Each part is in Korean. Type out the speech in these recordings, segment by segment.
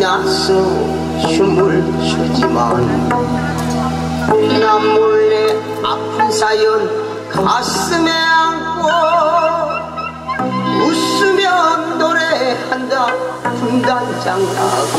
나서 춤을 추지만 나 몰래 아픈 사연 가슴에 안고 웃으며 노래한다. 분단장하고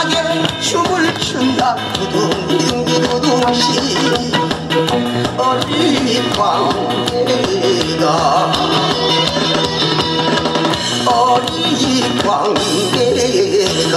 신나게 춤을 춘다. 두둥둥 두둥시. 어린 광대가. 어린 광대가.